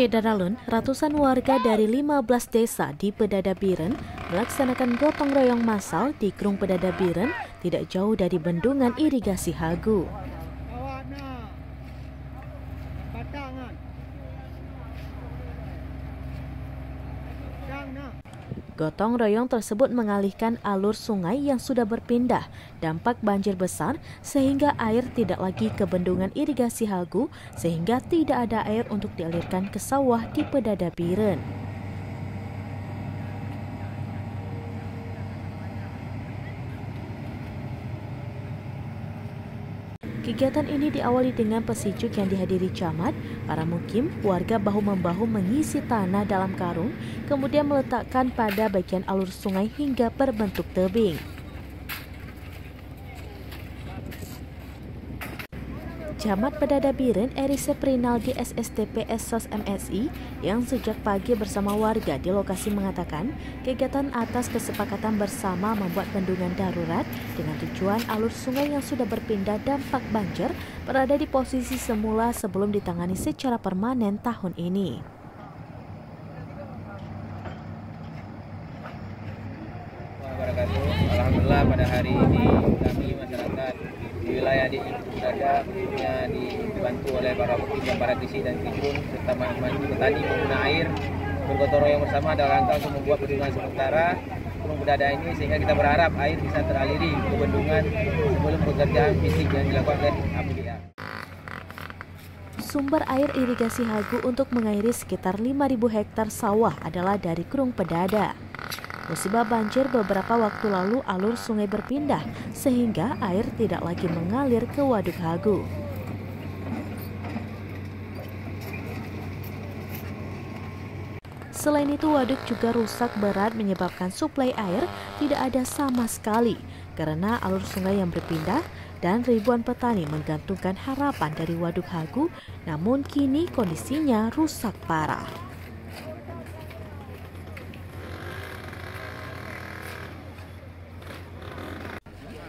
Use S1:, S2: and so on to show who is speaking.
S1: Cedaralun, ratusan warga dari 15 desa di Pedada Biren melaksanakan gotong royong massal di Krung Pedada Biren tidak jauh dari bendungan irigasi Hagu. Gotong royong tersebut mengalihkan alur sungai yang sudah berpindah dampak banjir besar sehingga air tidak lagi ke bendungan irigasi Hagu sehingga tidak ada air untuk dialirkan ke sawah di Pedada Biren. Kegiatan ini diawali dengan pesijuk yang dihadiri camat, para mukim, warga bahu-membahu mengisi tanah dalam karung, kemudian meletakkan pada bagian alur sungai hingga berbentuk tebing. Camat Pedada Biren Eri Seprinaldi SSTP SOS MSI yang sejak pagi bersama warga di lokasi mengatakan kegiatan atas kesepakatan bersama membuat bendungan darurat dengan tujuan alur sungai yang sudah berpindah dampak banjir berada di posisi semula sebelum ditangani secara permanen tahun ini.
S2: Alhamdulillah pada hari ini kami masyarakat di wilayah di berada khususnya dibantu oleh para pekerja para kisi dan kijun serta petani pengguna air bergotong royong bersama dalam rangka untuk membuat bendungan sementara Gunung Bedada ini sehingga kita berharap air bisa teraliri ke bendungan sebelum pekerjaan fisik yang dilakukan oleh APDA.
S1: Sumber air irigasi Hagu untuk mengairi sekitar 5.000 hektar sawah adalah dari Krung Pedada. Musibah banjir beberapa waktu lalu alur sungai berpindah sehingga air tidak lagi mengalir ke Waduk Hagu. Selain itu, waduk juga rusak berat menyebabkan suplai air tidak ada sama sekali karena alur sungai yang berpindah dan ribuan petani menggantungkan harapan dari Waduk Hagu, namun kini kondisinya rusak parah.